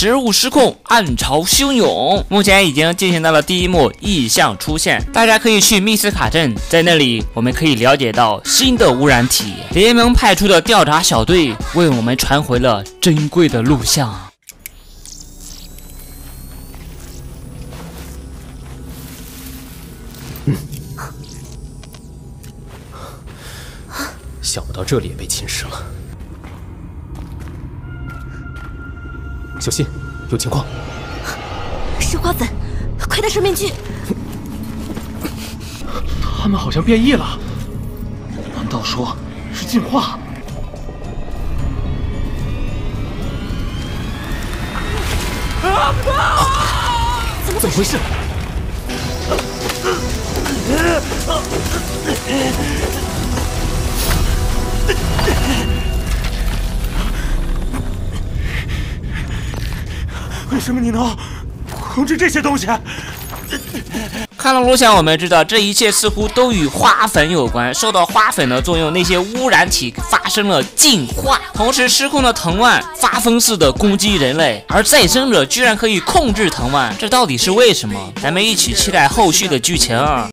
植物失控，暗潮汹涌。目前已经进行到了第一幕异象出现，大家可以去密斯卡镇，在那里我们可以了解到新的污染体。联盟派出的调查小队为我们传回了珍贵的录像。想不到这里也被侵蚀了，小心，有情况！是花粉，快戴上面具！他们好像变异了，难道说是进化？啊啊！怎么回事？为什么你能控制这些东西？看了录像，我们知道这一切似乎都与花粉有关。受到花粉的作用，那些污染体发生了进化，同时失控的藤蔓发疯似的攻击人类，而再生者居然可以控制藤蔓，这到底是为什么？咱们一起期待后续的剧情！